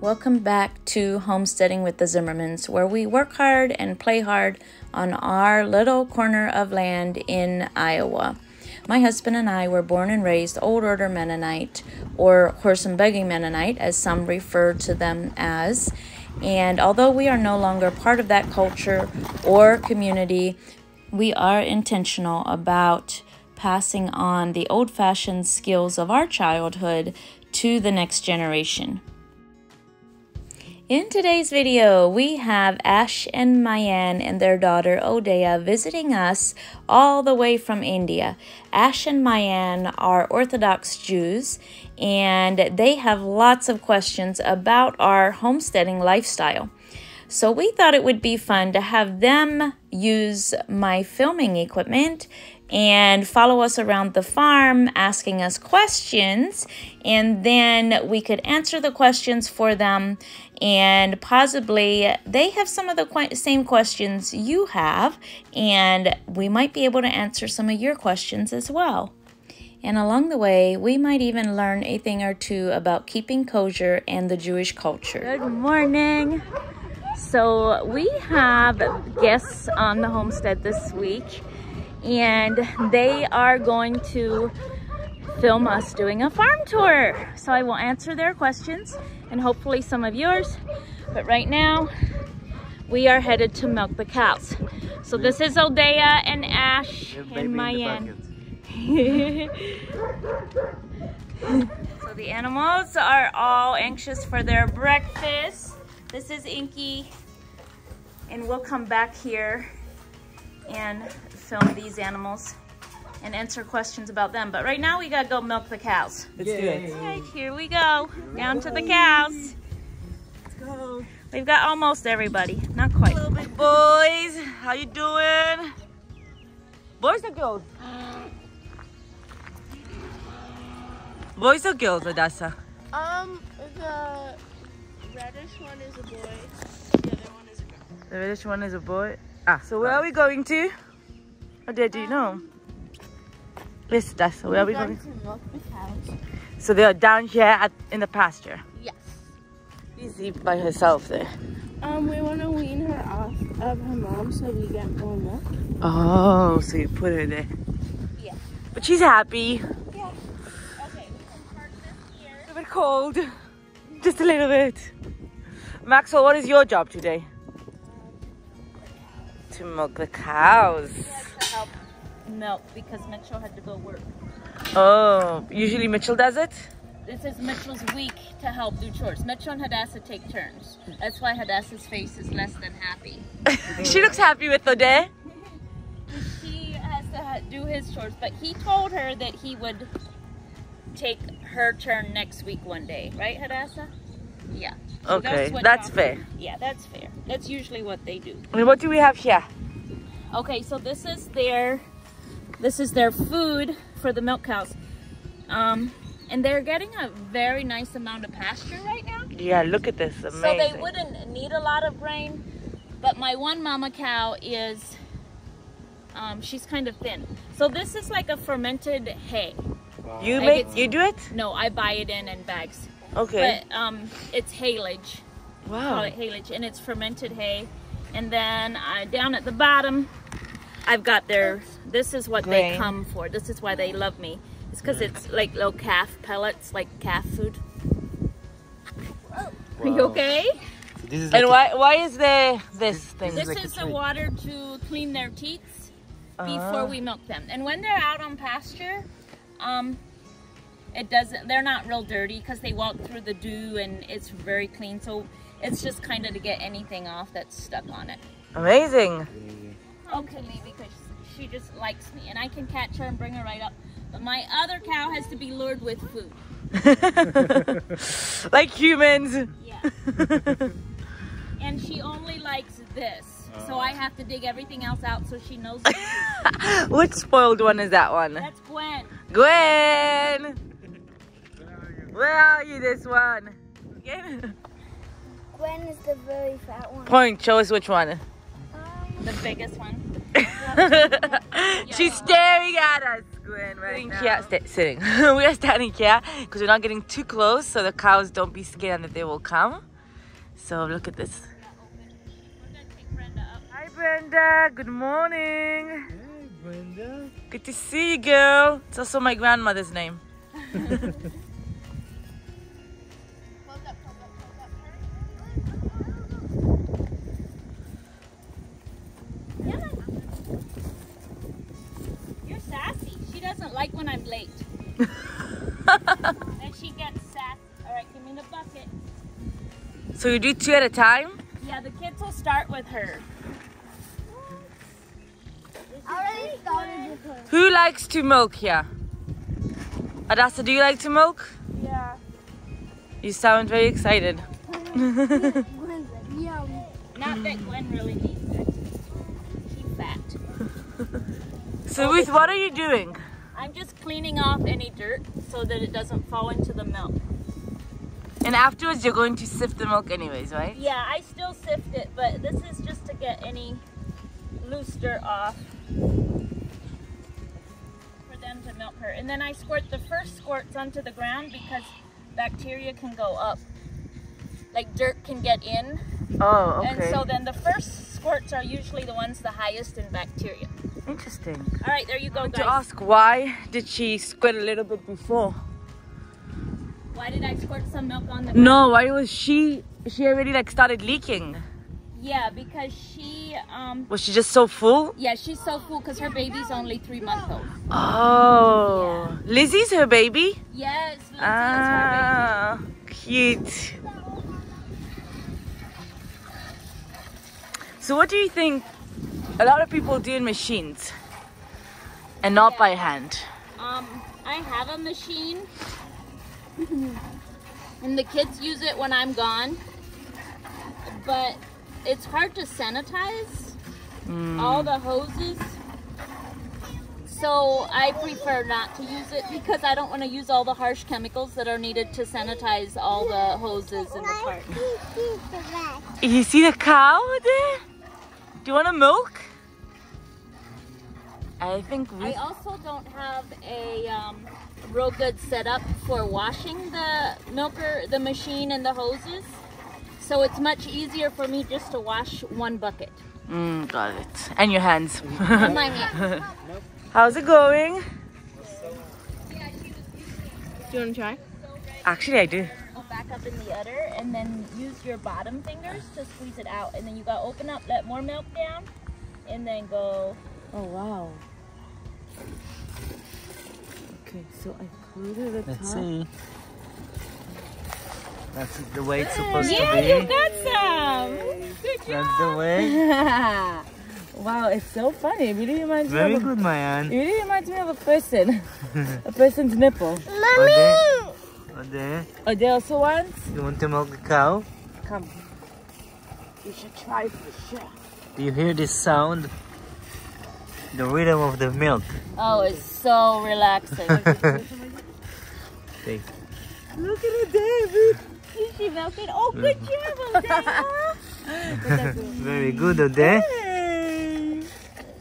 Welcome back to Homesteading with the Zimmermans, where we work hard and play hard on our little corner of land in Iowa. My husband and I were born and raised Old Order Mennonite, or horse and buggy Mennonite, as some refer to them as. And although we are no longer part of that culture or community, we are intentional about passing on the old fashioned skills of our childhood to the next generation. In today's video, we have Ash and Mayan and their daughter Odea visiting us all the way from India. Ash and Mayan are Orthodox Jews and they have lots of questions about our homesteading lifestyle. So we thought it would be fun to have them use my filming equipment and follow us around the farm asking us questions and then we could answer the questions for them and possibly they have some of the qu same questions you have and we might be able to answer some of your questions as well. And along the way, we might even learn a thing or two about keeping kosher and the Jewish culture. Good morning. So we have guests on the homestead this week and they are going to film us doing a farm tour. So I will answer their questions and hopefully some of yours. But right now, we are headed to milk the cows. So this is Odea and Ash and Mayan. so the animals are all anxious for their breakfast. This is Inky. And we'll come back here and film these animals and answer questions about them. But right now we gotta go milk the cows. Let's Yay. do it. All right, here we go. Down to the cows. Let's go. We've got almost everybody. Not quite. Hello, big boys. How you doing? Boys or girls? boys or girls, Odessa? Um, the reddish one is a boy. The other one is a girl. The reddish one is a boy. Ah, so where are we going to? Or did you know? That's where are we going? To milk the cows. So they are down here at, in the pasture. Yes. Easy by herself there. Um, we want to wean her off of her mom so we get more milk. Oh, so you put her there. Yeah. But she's happy. Yeah. Okay, we can park this here. A bit cold. Just a little bit. Maxwell, what is your job today? To milk the cows. to help milk because Mitchell had to go work. Oh, usually Mitchell does it? This is Mitchell's week to help do chores. Mitchell and Hadassah take turns. That's why Hadassah's face is less than happy. she looks happy with the day. She has to do his chores, but he told her that he would take her turn next week one day. Right, Hadassah? Yeah. So okay, that's fair. Yeah, that's fair. That's usually what they do. And what do we have here? Okay, so this is their this is their food for the milk cows. Um, and they're getting a very nice amount of pasture right now. Yeah, look at this, amazing. So they wouldn't need a lot of grain, but my one mama cow is, um, she's kind of thin. So this is like a fermented hay. Wow. You like make, you do it? No, I buy it in in bags. Okay. But um, it's haylage. Wow. Call it haylage, and it's fermented hay. And then uh, down at the bottom, I've got their, this is what Grain. they come for. This is why they love me. It's because it's like little calf pellets, like calf food. Wow. Are you okay? This and why why is there this thing? This like is the water to clean their teats before uh. we milk them. And when they're out on pasture, um, it doesn't. They're not real dirty because they walk through the dew and it's very clean. So it's just kind of to get anything off that's stuck on it. Amazing to me because she just likes me and I can catch her and bring her right up. But my other cow has to be lured with food. like humans. Yeah. and she only likes this. So I have to dig everything else out so she knows. Which spoiled one is that one? That's Gwen. Gwen! Where are you this one? Gwen is the very fat one. Point, show us which one. The biggest one. She's staring at us, Gwen, right now. Here, st sitting. we are standing here because we're not getting too close so the cows don't be scared that they will come. So look at this. We're gonna take Brenda. Hi Brenda, good morning. Hey, Brenda. Good to see you, girl. It's also my grandmother's name. So you do two at a time? Yeah, the kids will start with her. Already started with her. Who likes to milk here? Hadassah, do you like to milk? Yeah. You sound very excited. Not that Gwen really needs it. She's fat. So Ruth, what are you doing? I'm just cleaning off any dirt so that it doesn't fall into the milk. And afterwards you're going to sift the milk anyways, right? Yeah, I still sift it, but this is just to get any loose dirt off for them to milk her. And then I squirt the first squirts onto the ground because bacteria can go up. Like dirt can get in. Oh, okay. And so then the first squirts are usually the ones the highest in bacteria. Interesting. All right, there you go, To guys. ask why did she squirt a little bit before? Why did I squirt some milk on the No, why was she she already like started leaking? Yeah, because she, um, Was she just so full? yeah, she's so full because her baby's only three months old. Oh, Lizzie's her baby. Yes, Lindsay is her Ah, cute. So, what do you think? A lot of people do in machines and not by hand. Um, I have a machine, and the kids use it when I'm gone. But it's hard to sanitize all the hoses. So I prefer not to use it because I don't want to use all the harsh chemicals that are needed to sanitize all the hoses in the park. You see the cow there? Do you want to milk? I think we... I also don't have a um, real good setup for washing the milker, the machine, and the hoses. So it's much easier for me just to wash one bucket. Mm, got it. And your hands. And my hand. How's it going? Do you want to try? Actually, I do. Go back up in the udder and then use your bottom fingers to squeeze it out. And then you gotta open up, let more milk down, and then go. Oh wow. Okay, so I put it at the Let's top. see. That's the way it's supposed Yeah, to be. Yeah, you got some. Good job. That's the way. wow, it's so funny. It really reminds Very me of a, good, Mayan. it really reminds me of a person. a person's nipple. Ode, Ode, Oh, they also wants? you want to milk the cow? Come. You should try for sure. Do you hear this sound? The rhythm of the milk. Oh, it's so relaxing. Take. Look at it, David. Is she milking? Oh, good mm. job, Odessa. Very good, Ode. Hey.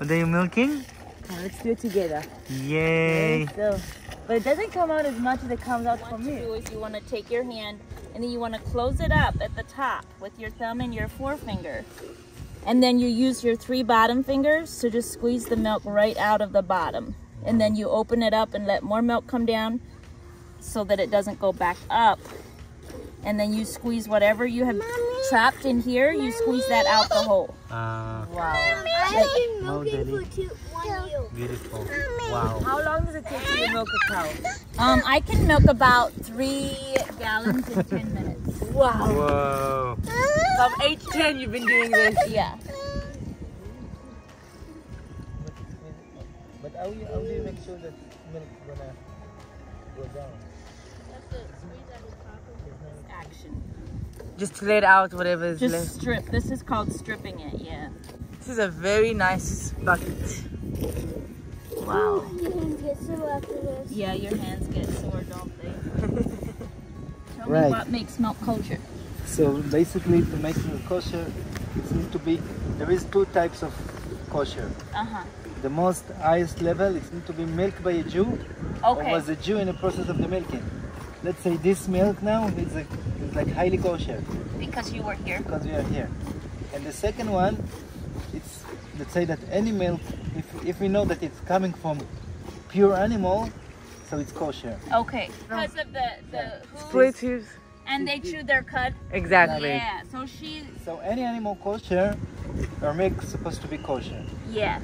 Ode, you milking? Now let's do it together. Yay. So, but it doesn't come out as much as it comes out for what to do is you want to take your hand and then you want to close it up at the top with your thumb and your forefinger. And then you use your three bottom fingers to just squeeze the milk right out of the bottom. And then you open it up and let more milk come down so that it doesn't go back up. And then you squeeze whatever you have trapped in here, you squeeze that out the hole. Ah, Wow. I've been milking Daddy. for two, one year. beautiful. Wow. How long does it take you to milk a cow? Um, I can milk about three gallons in 10 minutes. Wow. Whoa. From 8 to 10 you've been doing this. Yeah. But how, you, how do you make sure that milk gonna go down? That's the screen down the property. It's action. Just let out whatever is Just left. strip. This is called stripping it, yeah. This is a very nice bucket. Wow. Your hands get sore after this. Yeah, your hands get sore, don't they? Tell me what makes milk kosher. So basically, to make milk kosher, it needs to be. There is two types of kosher. Uh huh. The most highest level is need to be milked by a Jew, or Okay. was a Jew in the process of the milking. Let's say this milk now is a it's like highly kosher Because you were here. because we are here. And the second one, it's let's say that any milk, if if we know that it's coming from pure animal, so it's kosher. Okay. Because of the the hooves, Split hooves. And they chew their cud. Exactly. Yeah. So she. So any animal kosher, our milk supposed to be kosher. Yeah.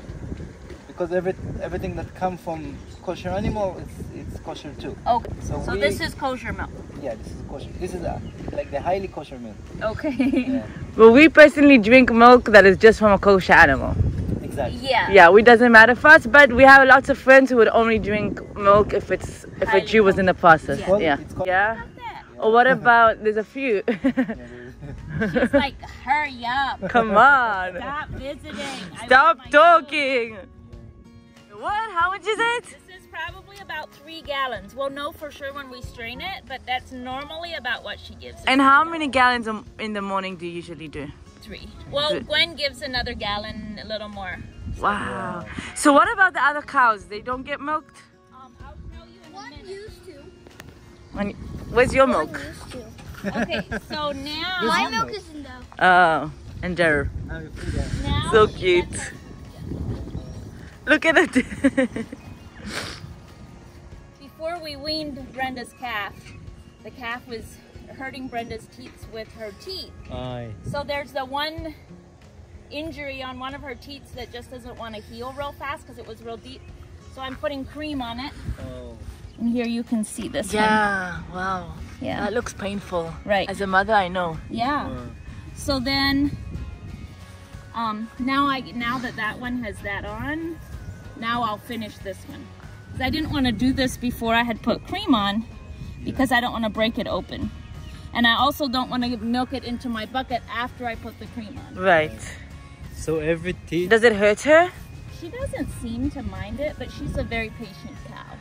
Because every everything that come from kosher animal, it's it's kosher too. Okay. So, So we, this is kosher milk. yeah, this is kosher. This is uh, like the highly kosher milk. Okay. Yeah, Well, we personally drink milk that is just from a kosher animal. exactly. yeah. Yeah, we doesn't matter for us, but we have lots of friends who would only drink milk if it's if a Jew was in the process. Yeah. Yeah. Yeah. About. Or what about there's a few? Yeah, She's like, hurry up. Come on. Stop visiting. Stop want my talking. What? How much is it? This is probably about three gallons. We'll know for sure when we strain it, but that's normally about what she gives. And how many gallons in the morning do you usually do? Three. Well, Good. Gwen gives another gallon, a little more. Wow. So what about the other cows? They don't get milked? Um, When, where's your milk? Okay, so now, My milk milk. is in there. Uh, oh, and there. Now you see that. now So cute. Look at it. Before we weaned Brenda's calf, the calf was hurting Brenda's teeth with her teeth. Aye. So there's the one injury on one of her teeth that just doesn't want to heal real fast because it was real deep. So I'm putting cream on it. Oh. And here you can see this one. yeah, wow. Yeah. That looks painful. Right. As a mother, I know. Yeah. So then, um, now I now that that one has that on, now I'll finish this one. 'Cause I didn't want to do this before I had put cream on, because I don't want to break it open, and I also don't want to milk it into my bucket after I put the cream on. Right. so every teeth. Does it hurt her? She doesn't seem to mind it, but she's a very patient cow.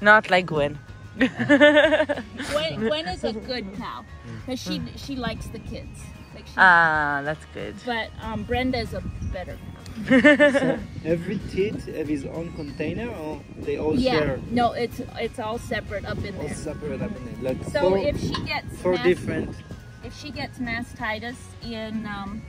Not like Gwen. Gwen, Gwen is a good cow, because she she likes the kids. Like she, Ah, that's good. but um, Brenda is a better cow. so every teeth have his own container, or they all Yeah, share, no, it's it's all separate up in all there. separate up in it, like So four, if she gets four mas- different. if she gets mastitis in um,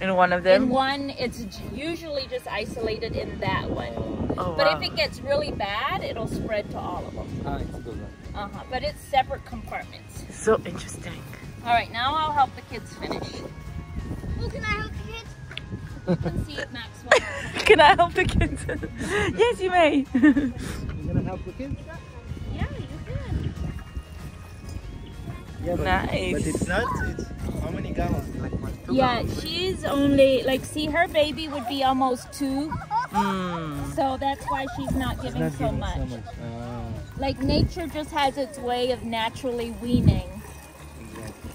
In one of them? in one, it's usually just isolated in that one. Oh, But wow. if it gets really bad, it'll spread to all of them. Ah, it's a good one. Uh-huh. But it's separate compartments. So interesting. All right, now I'll help the kids finish. Oh, can I help the kids? You can see it, Maxwell. Can I help the kids? yes, you may. You're gonna help the kids? yeah, you can. Yeah, but, Nice. but it's not. It's how many gallons? Like what? Two Yeah, gallons? she's only like see her baby would be almost two, Mm. so that's why she's not giving not so giving much. so much. Ah, Like nature just has its way of naturally weaning. exactly.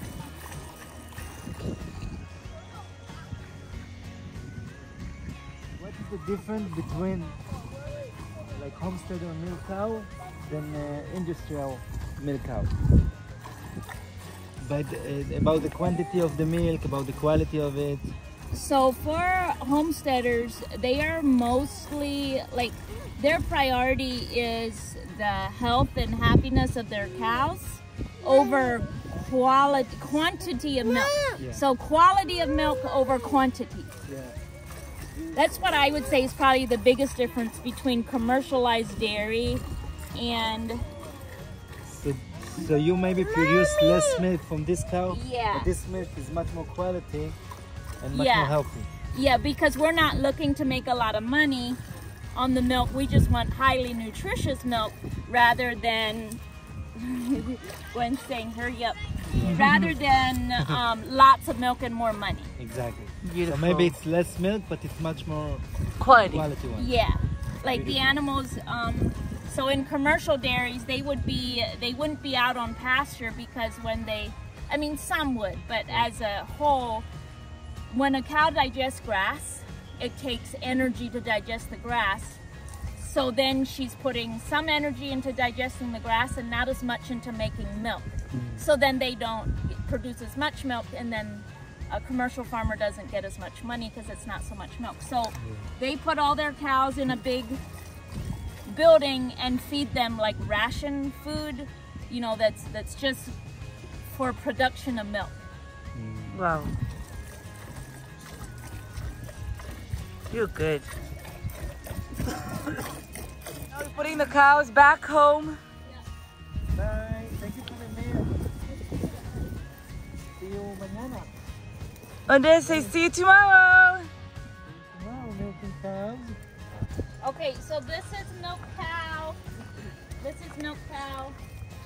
What is the difference between like homestead or milk cow than uh, industrial milk cow? But uh, about the quantity of the milk, about the quality of it. So for homesteaders, they are mostly like their priority is the health and happiness of their cows over quality quantity of milk. Yeah. So quality of milk over quantity. Yeah. That's what I would say is probably the biggest difference between commercialized dairy and So, so you maybe produce less milk from this cow, Yeah. but this milk is much more quality and much Yeah. more healthy. Yeah, because we're not looking to make a lot of money on the milk. We just want highly nutritious milk rather than when saying hurry up, rather than um, lots of milk and more money. Exactly. Beautiful. So maybe it's less milk, but it's much more quality. quality one. Yeah, like the animals. Um, so in commercial dairies, they would be they wouldn't be out on pasture because when they, I mean some would, but as a whole, when a cow digests grass, it takes energy to digest the grass. So then she's putting some energy into digesting the grass and not as much into making milk. Mm. So then they don't produce as much milk and then a commercial farmer doesn't get as much money because it's not so much milk. So they put all their cows in a big building and feed them like ration food, you know, that's that's just for production of milk. Mm. Wow. You're good. now we're putting the cows back home. Bye. Thank you for the meal. See you mañana. And then say see you tomorrow. Wow, milking cows. Okay, so this is Milk Cow. This is Milk Cow.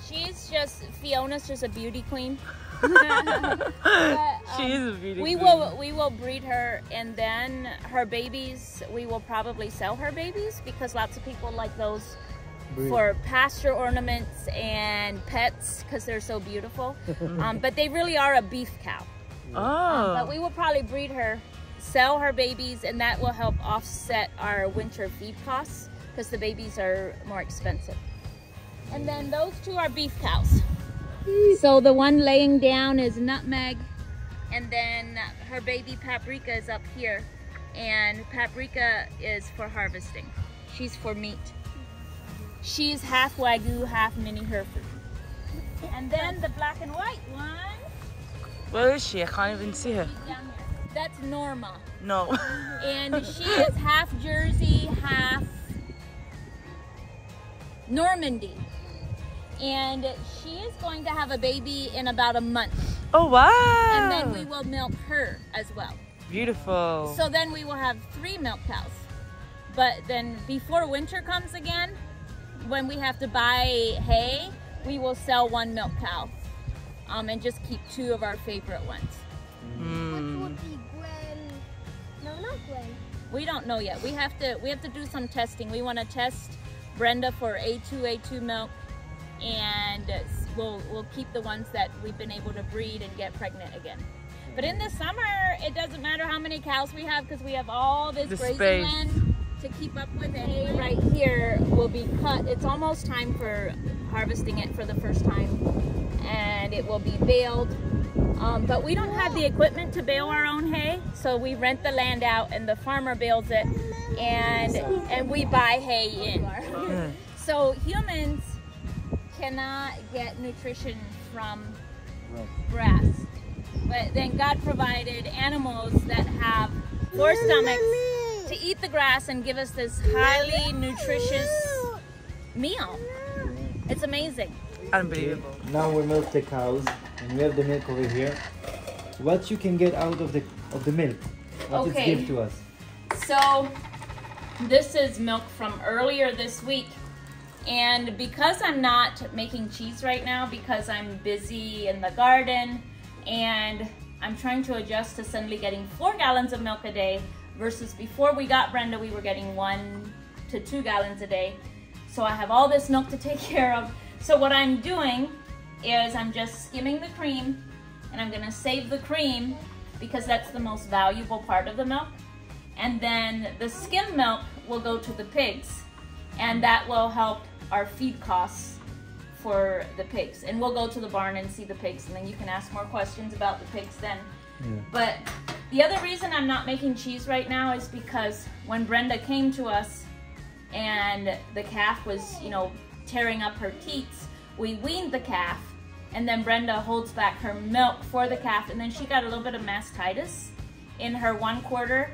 She's just Fiona's just a beauty queen. But, She um, is a beauty we queen. will we will breed her and then her babies we will probably sell her babies because lots of people like those Breed. for pasture ornaments and pets because they're so beautiful um, but they really are a beef cow Oh. um, but we will probably breed her sell her babies and that will help offset our winter feed costs because the babies are more expensive. And then those two are beef cows. So the one laying down is nutmeg and then her baby paprika is up here and paprika is for harvesting. She's for meat. She's half wagyu half mini hereford and then the black and white one. Where is she? I can't even see her. She's down here that's norma No. and she is half jersey half normandy and she is going to have a baby in about a month oh wow. and then we will milk her as well Beautiful. So then we will have three milk cows. But then before winter comes again, when we have to buy hay, we will sell one milk cow um, and just keep two of our favorite ones. No. We don't know yet. We have to we have to do some testing. We want to test Brenda for A2 A2 milk and we'll we'll keep the ones that we've been able to breed and get pregnant again. But in the summer, it doesn't matter how many cows we have because we have all this The grazing space. land to keep up with it. Right here will be cut. It's almost time for harvesting it for the first time, and it will be baled. Um, but we don't have the equipment to bale our own hay, so we rent the land out, and the farmer bales it, and and we buy hay in. So humans cannot get nutrition from grass. But then God provided animals that have four stomachs to eat the grass and give us this highly nutritious meal. It's amazing. Unbelievable. Now we milk the cows and we have the milk over here. What you can get out of the of the milk? What Okay. it give to us? So, this is milk from earlier this week. And because I'm not making cheese right now, because I'm busy in the garden and I'm trying to adjust to suddenly getting four gallons of milk a day versus before we got Brenda, we were getting one to two gallons a day. So I have all this milk to take care of. So what I'm doing is I'm just skimming the cream and I'm gonna save the cream because that's the most valuable part of the milk. And then the skim milk will go to the pigs and that will help our feed costs for the pigs. And we'll go to the barn and see the pigs and then you can ask more questions about the pigs then. Yeah. But the other reason I'm not making cheese right now is because when Brenda came to us and the calf was, you know, tearing up her teats, we weaned the calf and then Brenda holds back her milk for the calf and then she got a little bit of mastitis in her one quarter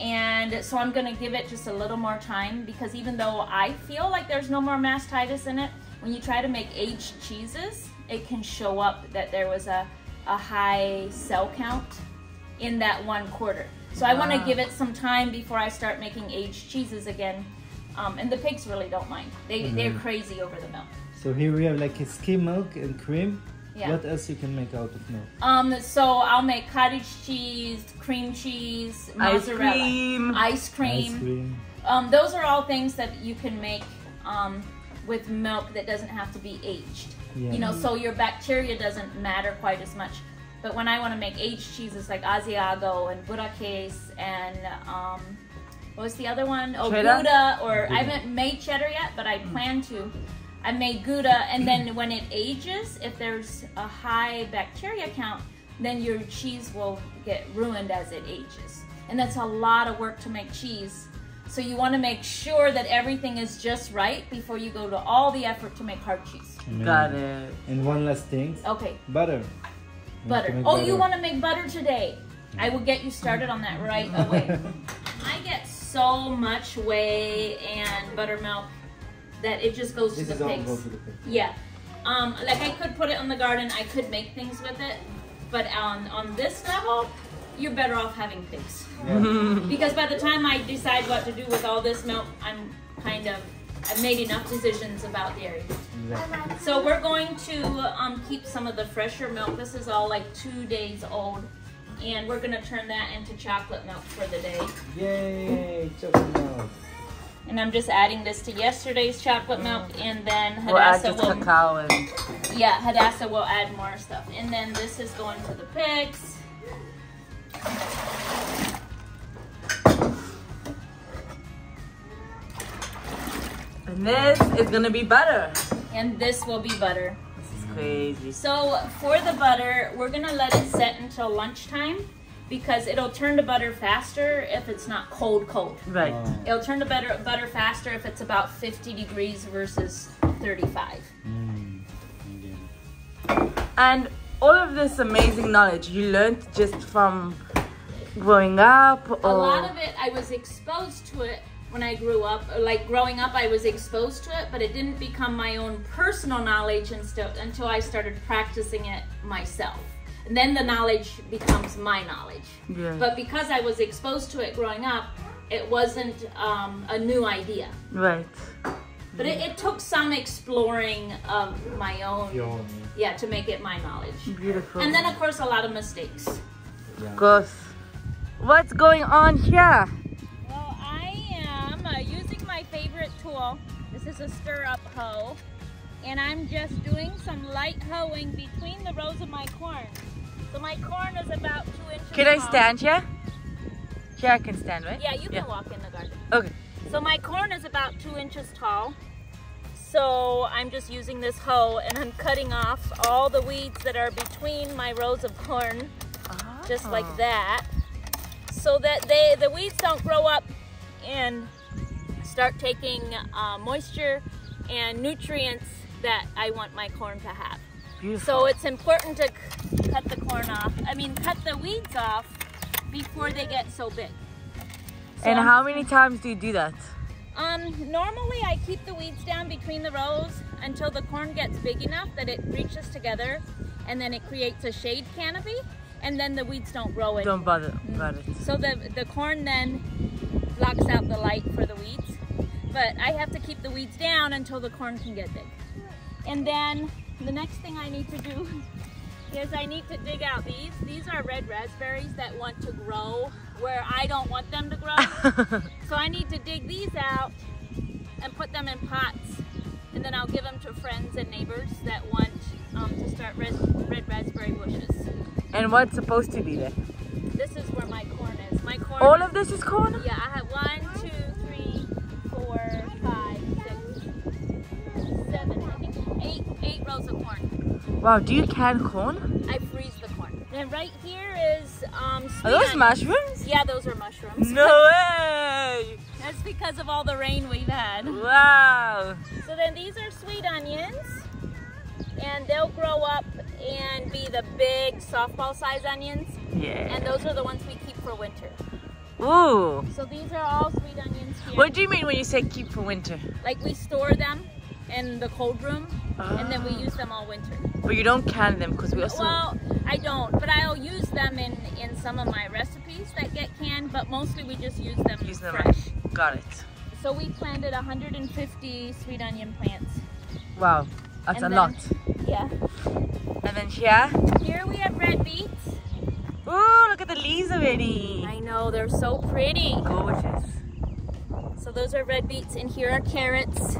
and so I'm gonna give it just a little more time because even though I feel like there's no more mastitis in it, when you try to make aged cheeses, it can show up that there was a, a high cell count in that one quarter. So I want to Wow. give it some time before I start making aged cheeses again. Um, and the pigs really don't mind. They, They're Mhm. crazy over the milk. So here we have like a skim milk and cream. Yeah. What else you can make out of milk? Um, so I'll make cottage cheese, cream cheese, Ice mozzarella, cream. ice cream. Ice cream. Um, those are all things that you can make um, with milk that doesn't have to be aged. Yeah. You know, so your bacteria doesn't matter quite as much. But when I want to make aged cheeses like Asiago and Budaques and um, what was the other one? Oh, Cheddar? Gouda. Or I haven't made cheddar yet, but I mm. plan to. I made Gouda, and then when it ages, if there's a high bacteria count, then your cheese will get ruined as it ages. And that's a lot of work to make cheese. So you want to make sure that everything is just right before you go to all the effort to make hard cheese. Got it. And one last thing, Okay, butter. You have to butter. Oh, you want to make butter today? I will get you started on that right away. I get so much whey and buttermilk that it just goes This to is the all pigs. to the pig. Yeah. Um, like I could put it in the garden, I could make things with it, but on on this level, you're better off having pigs. Yeah. Because by the time I decide what to do with all this milk, I'm kind of I've made enough decisions about dairy. exactly. So we're going to um, keep some of the fresher milk. This is all like two days old, and we're gonna turn that into chocolate milk for the day. Yay! Chocolate milk. And I'm just adding this to yesterday's chocolate milk, and then We'll add Hadassah just will cacao and Yeah, Hadassah will add more stuff. And then this is going to the pigs. and this is gonna be butter. And this will be butter. This is crazy. So for the butter, we're gonna let it set until lunchtime because it'll turn to butter faster if it's not cold cold. Right. Oh. It'll turn to butter butter faster if it's about 50 degrees versus 35. Mm. I. And all of this amazing knowledge you learned just from growing up or A lot of it, I was exposed to it when I grew up. Like growing up, I was exposed to it, but it didn't become my own personal knowledge until, until I started practicing it myself. And then the knowledge becomes my knowledge. Yeah. But because I was exposed to it growing up, it wasn't um, a new idea. right. But it, it took some exploring of my own, Your own, yeah, to make it my knowledge. Beautiful. And then, of course, a lot of mistakes. yeah. Of course. What's going on here? Tool. This is a stirrup hoe. And I'm just doing some light hoeing between the rows of my corn. So my corn is about two inches tall. Can I stand here? Here I can stand, right? Yeah, you can Yeah. walk in the garden. Okay. So my corn is about two inches tall. So I'm just using this hoe and I'm cutting off all the weeds that are between my rows of corn, just like Ah. that. So that they the weeds don't grow up and start taking uh, moisture and nutrients that I want my corn to have. Beautiful. So it's important to cut the corn off. I mean, cut the weeds off before they get so big. So and how many times do you do that? um, normally I keep the weeds down between the rows until the corn gets big enough that it reaches together and then it creates a shade canopy and then the weeds don't grow in. Don't bother. It. So the, the corn then blocks out the light for the weeds. But I have to keep the weeds down until the corn can get big. And then the next thing I need to do is I need to dig out these. These are red raspberries that want to grow where I don't want them to grow. So I need to dig these out and put them in pots, and then I'll give them to friends and neighbors that want um, to start red, red raspberry bushes. and what's supposed to be there? This is where my corn is. My corn. All of this is corn? Yeah, I have one, two, eight, eight rows of corn. Wow, do you can corn? I freeze the corn. Then right here is um. Are those onion. mushrooms? Yeah, those are mushrooms. No way! That's because of all the rain we've had. Wow. So then these are sweet onions and they'll grow up and be the big softball size onions Yeah. and those are the ones we keep for winter. Ooh. So these are all sweet onions here. What do you mean when you say keep for winter? Like we store them in the cold room and then we Ah. use them all winter. But you don't can them because we also. Well, I don't, but I'll use them in, in some of my recipes that get canned, but mostly we just use them Use them fresh. Got it. So we planted 150 sweet onion plants. Wow. That's And a then- lot. Yeah. And then here. Here we have red beets. Ooh, look at the leaves already. I know, they're so pretty. Gorgeous. So those are red beets, and here are carrots.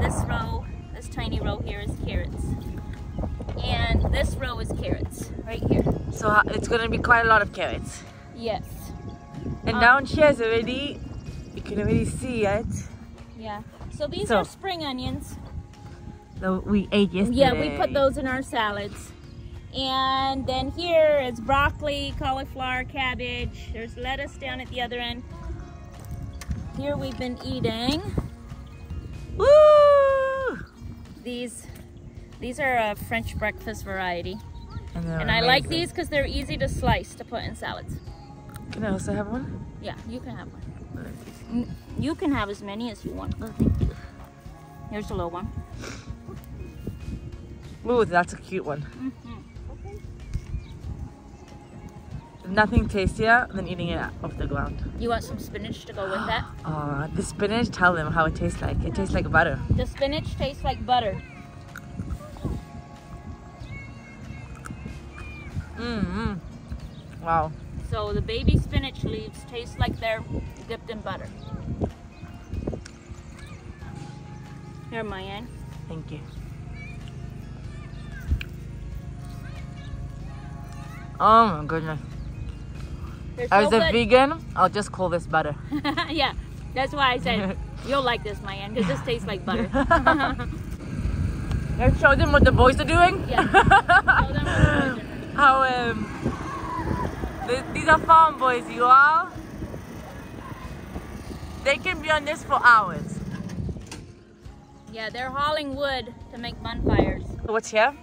This row, this tiny row here is carrots. And this row is carrots, right here. So it's gonna be quite a lot of carrots. Yes. And Um, down here is already, you can already see it. Yeah. So these So- are spring onions. The, we ate yesterday. Yeah, we put those in our salads. And then here is broccoli, cauliflower, cabbage. There's lettuce down at the other end. Here we've been eating Woo! these. These are a French breakfast variety. they're And I like these because they're easy to slice to put in salads. Can I also have one? Yeah, you can have one. Mm, You can have as many as you want. Oh, thank you. Here's a little one. Ooh, that's a cute one. Mhm. Nothing tastier than eating it off the ground. You want some spinach to go with that? Oh, the spinach, tell them how it tastes like. It tastes like butter. The spinach tastes like butter. Mm-hmm. Wow. So the baby spinach leaves taste like they're dipped in butter. Here, Mayan. Thank you. Oh my goodness. They're As so a good. vegan, I'll just call this butter. yeah, that's why I said you'll like this, Mayan, because this tastes like butter. Let's show them what the boys are doing. Yeah. Show them what are. How um, th- these are farm boys, you all. They can be on this for hours. yeah, they're hauling wood to make bonfires. What's here?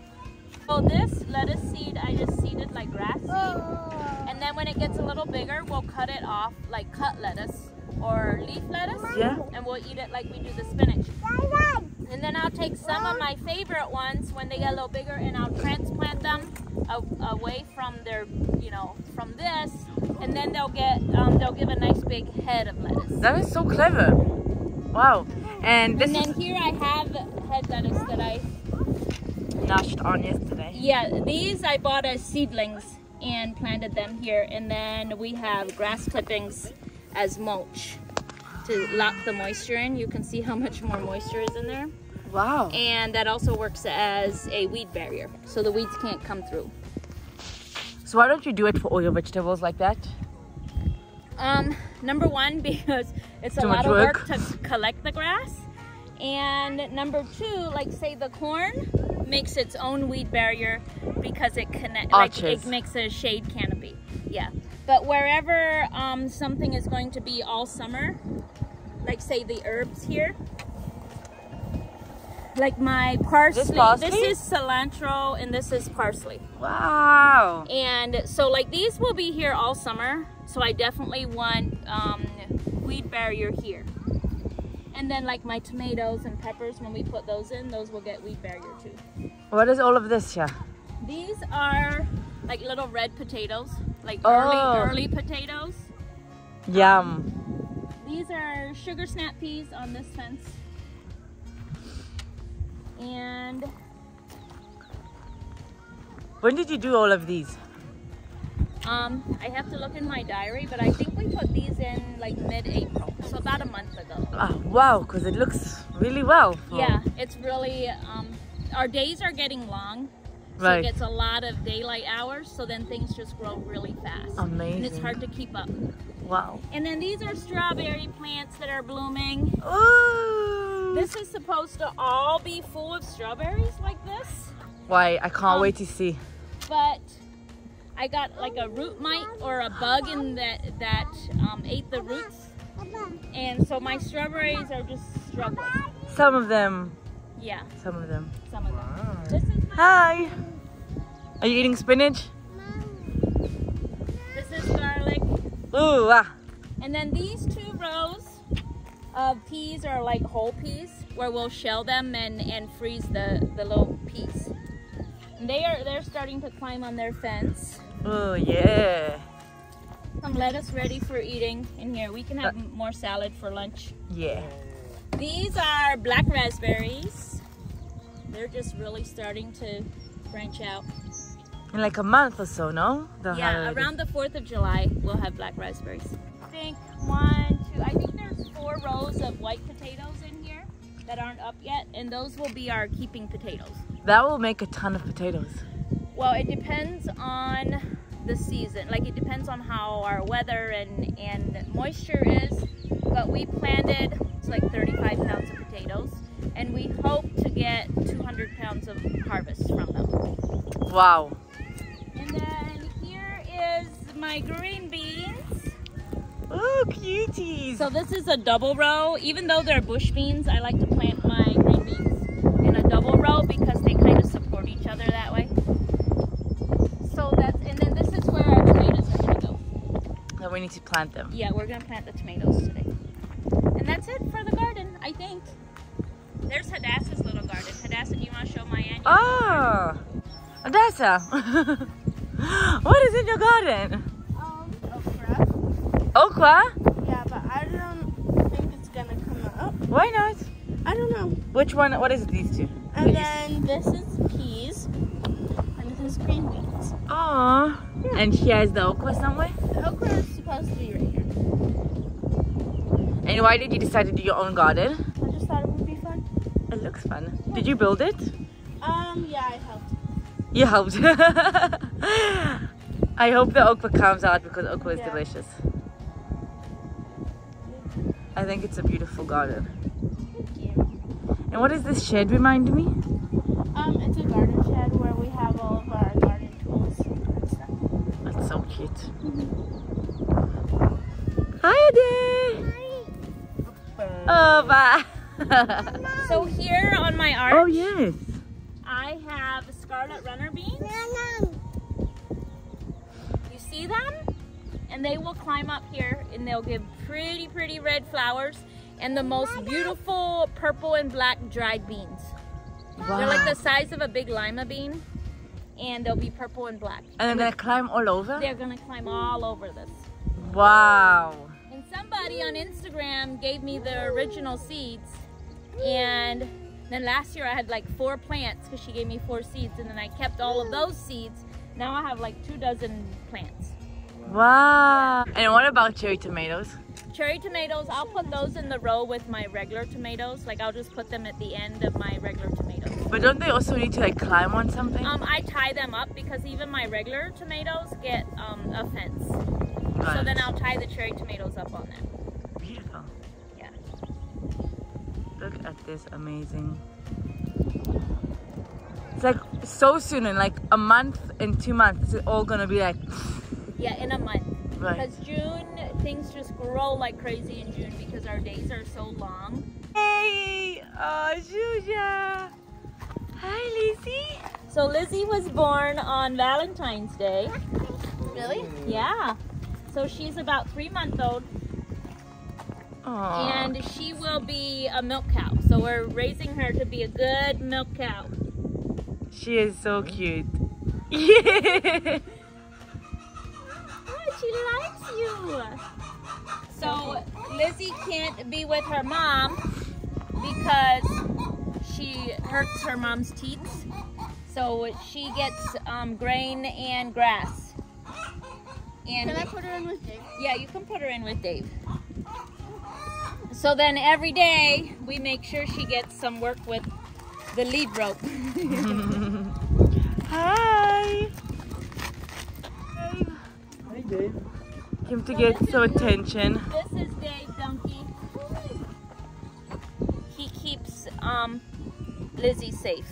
So this lettuce seed, I just seeded like grass seed. And then when it gets a little bigger, we'll cut it off like cut lettuce or leaf lettuce. Yeah. And we'll eat it like we do the spinach. And then I'll take some of my favorite ones when they get a little bigger and I'll transplant them away from their, you know, from this. And then they'll get, um, they'll give a nice big head of lettuce. That is so clever. Wow. And this And then here I have head lettuce that I nashed on yesterday. Yeah, these I bought as seedlings and planted them here. And then we have grass clippings as mulch to lock the moisture in. You can see how much more moisture is in there. Wow. And that also works as a weed barrier, so the weeds can't come through. So why don't you do it for all your vegetables like that? Um, number one, because it's a lot of work. work to collect the grass. And number two, like say the corn makes its own weed barrier because it connect like it makes a shade canopy. Yeah. But wherever um, something is going to be all summer, like say the herbs here, like my parsley, This, parsley? this is cilantro and this is parsley. Wow. And so like these will be here all summer. So I definitely want um, weed barrier here. And then like my tomatoes and peppers, when we put those in, those will get weed barrier too. What is all of this here? These are like little red potatoes, like Oh. early, early potatoes. Yum. Um, these are sugar snap peas on this fence. And When did you do all of these? Um, I have to look in my diary, but I think we put these in like mid-April, so about a month ago. Ah, wow, because it looks really well. Yeah, it's really um, our days are getting long, so Right. it gets a lot of daylight hours. So then things just grow really fast, and it's hard to keep up. Wow. And then these are strawberry plants that are blooming. Ooh. This is supposed to all be full of strawberries like this, Why? I can't Um, wait to see. but I got like a root mite or a bug in that that um, ate the roots, and so my strawberries are just struggling. Some of them. Yeah, Some of them. some of them. This is Hi. Are you eating spinach? this is garlic. Ooh, ah. And then these two rows of peas are like whole peas where we'll shell them and, and freeze the, the little peas. They are they're starting to climb on their fence. Oh, yeah. Some lettuce ready for eating in here. We can have uh, more salad for lunch. Yeah. These are black raspberries. They're just really starting to branch out. In like a month or so, no? The Yeah, around the 4th of July, we'll have black raspberries. I think one, two, I think there's four rows of white potatoes in here that aren't up yet, and those will be our keeping potatoes. That will make a ton of potatoes. Well, it depends on the season. Like, it depends on how our weather and, and moisture is, but we planted it's like 35 pounds of potatoes, and we hope to get 200 pounds of harvest from them. Wow. And then here is my green beans. Oh, cuties. So this is a double row. Even though they're bush beans, I like to plant my green beans in a double row because they kind of support each other that way. So that's, and then this is where our tomatoes are gonna go. So we need to plant them. Yeah, we're gonna plant the tomatoes today. And that's it for the garden, I think. There's Hadassah's little garden. Hadassah, do you wanna show my aunt? Oh, Odessa. what is in your garden? Okra. Okra? Yeah, but I don't think it's gonna come up. Why not? I don't know. Which one? What is it, these two? And then this is peas, and this is green beans. Oh, and she has the okra somewhere. The okra is supposed to be right here. And why did you decide to do your own garden? I just thought it would be fun. It looks fun. Did you build it? Um, yeah, I helped. You helped. I hope the okra comes out because okra is Yeah. delicious. I think it's a beautiful garden. Thank you. And what does this shed remind me? Um, it's a garden shed where we have all of our garden tools and stuff. That's so cute. Hi there. Oh, bye. So here on my arch, oh yes. I have scarlet runner beans. You see them? And they will climb up here and they'll give pretty, pretty red flowers and the most beautiful purple and black dried beans. They're like the size of a big lima bean and they'll be purple and black. And then they climb all over. They're gonna climb all over this. Wow. And somebody on Instagram gave me the original seeds. And then last year I had like four plants because she gave me four seeds. And then I kept all of those seeds. Now I have like two dozen plants. Wow. And what about cherry tomatoes? Cherry tomatoes, I'll put those in the row with my regular tomatoes. Like I'll just put them at the end of my regular tomatoes. But don't they also need to like climb on something? Um, I tie them up because even my regular tomatoes get um, a fence. So then. I'll tie the cherry tomatoes up on that. Beautiful. Yeah. Look at this amazing. It's like so soon in like a month and two months it's all gonna be like Yeah, in a month. right. Because June, things just grow like crazy in June because our days are so long. Hey! Oh Julia! Hi Lizzie! So Lizzie was born on Valentine's Day. Really? Yeah. So she's about three months old Aww. and she will be a milk cow. So we're raising her to be a good milk cow. she is so cute. Yeah! Oh, she likes you. So Lizzie can't be with her mom because she hurts her mom's teeth. So she gets um, grain and grass. And Can I put her in with Dave? yeah, you can put her in with Dave. So then every day we make sure she gets some work with the lead rope. Hi! Hey Dave. Came to get some attention. This is Dave Donkey. He keeps um, Lizzie safe.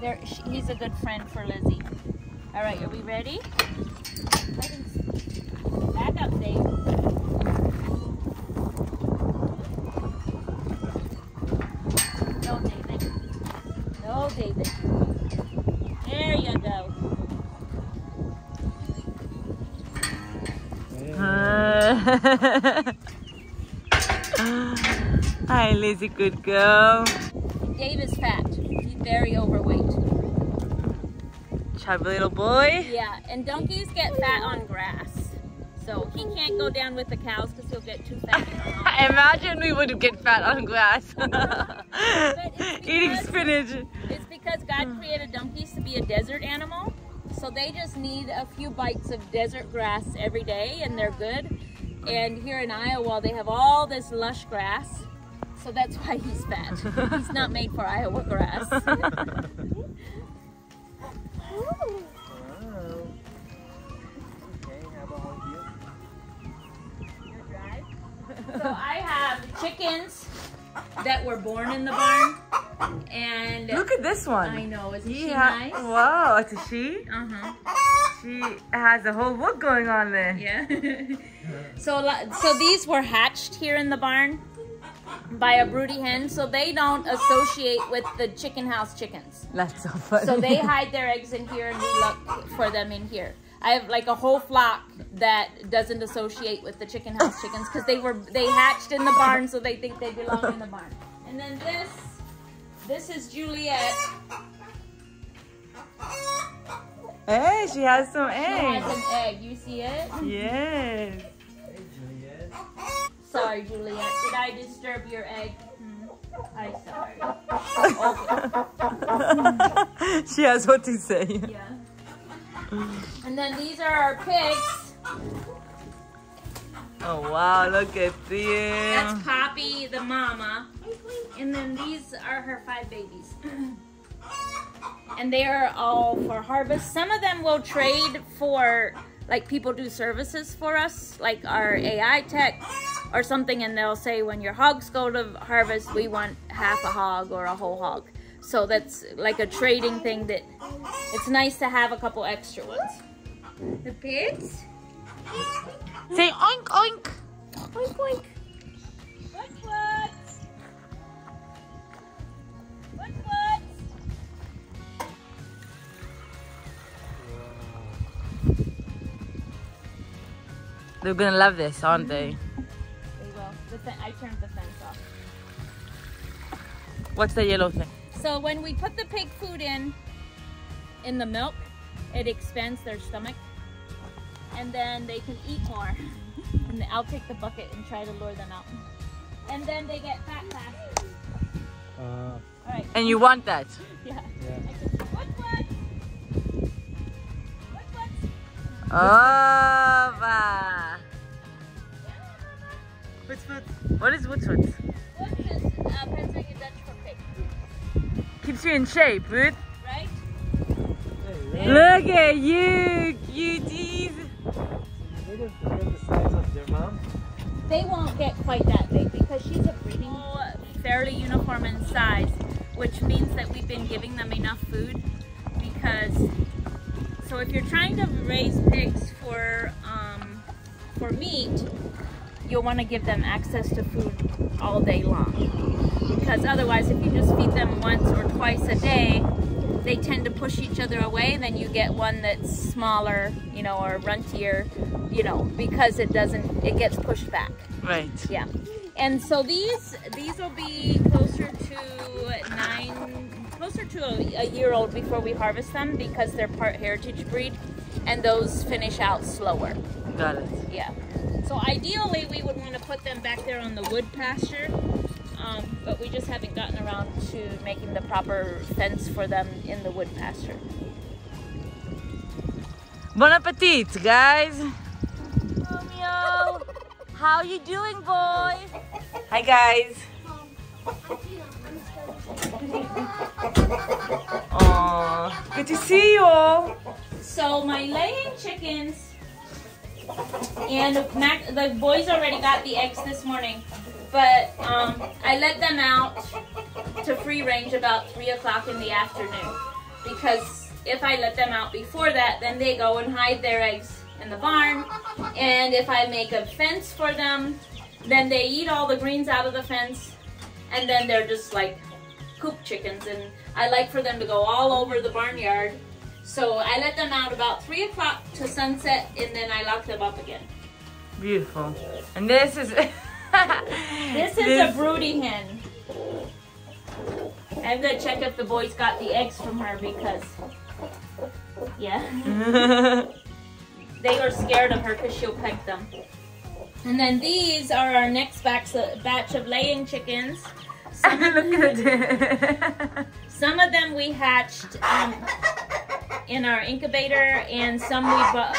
There, sh he's a good friend for Lizzie. All right, are we ready? I think s- Back up, Dave. No, David. No, David. There you go. Hi Lizzie, good girl. Dave is fat. He's very overweight. Chubby little boy. Yeah, and donkeys get fat on grass. So he can't go down with the cows because he'll get too fat. Imagine we would get fat on grass. it's Eating spinach. It's because God created donkeys to be a desert animal. So they just need a few bites of desert grass every day and they're good. And here in Iowa, they have all this lush grass. So that's why he's fat. He's not made for Iowa grass. Wow. Okay, how about you? So I have chickens that were born in the barn. And Look at this one. I know, isn't she nice? Wow, it's a she. Uh huh. She has a whole book going on there. Yeah. so, so these were hatched here in the barn by a broody hen, so they don't associate with the chicken house chickens. That's so funny. So they hide their eggs in here, and we look for them in here. I have like a whole flock that doesn't associate with the chicken house chickens because they were they hatched in the barn, so they think they belong in the barn. And then this, this is Juliet. Hey, she has some eggs. She has an egg. You see it? Yes. Hey, Juliet. Sorry, Juliet. Did I disturb your egg? Hmm. I'm sorry. Okay. she has what to say. Yeah. And then these are our pigs. Oh wow, look at this. That's. Poppy, the mama. And then these are her five babies. and they are all for harvest. Some of them will trade for, like, people do services for us, like our AI tech or something, and they'll say, when your hogs go to harvest, we want half a hog or a whole hog. So that's like a trading thing that it's nice to have a couple extra ones. The pigs? Say oink oink. Oink oink. They're gonna love this, aren't they? They will. The fe- I turned the fence off. What's the yellow thing? So when we put the pig food in, in the milk, it expands their stomach, and then they can eat more. and I'll take the bucket and try to lure them out. And then they get fat fast. Uh, All right. And you want that? Yeah. yeah. Ova. What's that? What is what's what? What is uh, Pennsylvania Dutch for pig? Keeps you in shape, Ruth. Right? Look at you, cuties. They won't get quite that big because she's a breeding fairly uniform in size, which means that we've been giving them enough food because so if you're trying to raise pigs for um, for meat, you'll want to give them access to food all day long. Because otherwise if you just feed them once or twice a day they tend to push each other away and then you get one that's smaller you know or runtier you know because it doesn't it gets pushed back Right. yeah and so these these will be closer to nine closer to a, a year old before we harvest them because they're part heritage breed and those finish out slower Got it. yeah. So ideally, we would want to put them back there on the wood pasture, um, but we just haven't gotten around to making the proper fence for them in the wood pasture. Bon appetit, guys. Romeo, how you doing, boy? Hi, guys. Aw, good to see you all. So my laying chickens, and Mac, the boys already got the eggs this morning, but um, I let them out to free range about three o'clock in the afternoon because if I let them out before that, then they go and hide their eggs in the barn, and if I make a fence for them, then they eat all the greens out of the fence, and then they're just like coop chickens, and I like for them to go all over the barnyard. So I let them out about three o'clock to sunset, and then I lock them up again. Beautiful. And this is. This is a broody hen. I'm gonna check if the boys got the eggs from her because, yeah, they were scared of her because she'll peck them. And then these are our next batch of, laying chickens. Some of, Look at it. some of them we hatched um, in our incubator, and some we bought.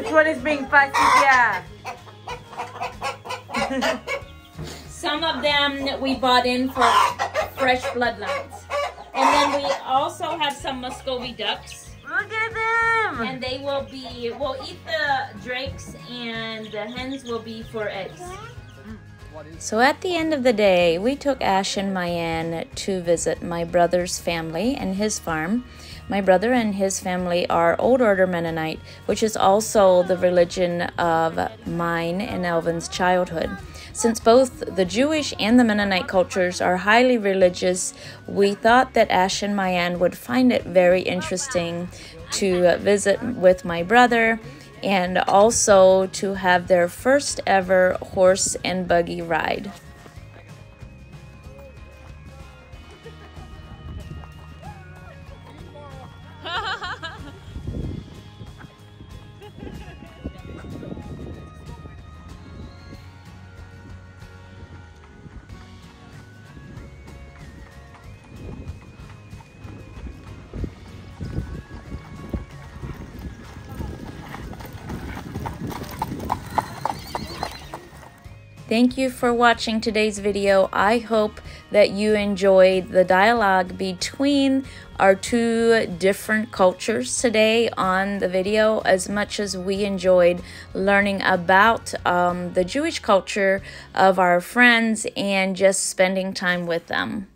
Which one is being fussy? Yeah. Some of them we bought in for fresh bloodlines. And then we also have some Muscovy ducks. Look at them. And they will be, we'll eat the drakes and the hens will be for eggs. So at the end of the day, we took Ash and Mayan to visit my brother's family and his farm. My brother and his family are Old Order Mennonite, which is also the religion of mine and Elvin's childhood. Since both the Jewish and the Mennonite cultures are highly religious, we thought that Ash and Mayan would find it very interesting to visit with my brother and also to have their first ever horse and buggy ride. Thank you for watching today's video. I hope that you enjoyed the dialogue between our two different cultures today on the video as much as we enjoyed learning about um, the Jewish culture of our friends and just spending time with them.